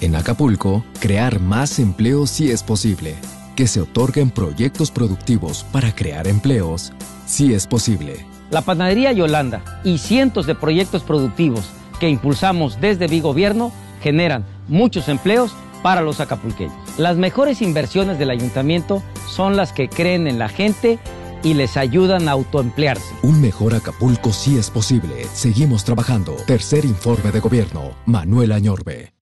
En Acapulco, crear más empleos si es posible. Que se otorguen proyectos productivos para crear empleos si es posible. La panadería Yolanda y cientos de proyectos productivos que impulsamos desde mi gobierno generan muchos empleos para los acapulqueños. Las mejores inversiones del ayuntamiento son las que creen en la gente y les ayudan a autoemplearse. Un mejor Acapulco sí es posible. Seguimos trabajando. Tercer informe de gobierno. Manuel Añorbe.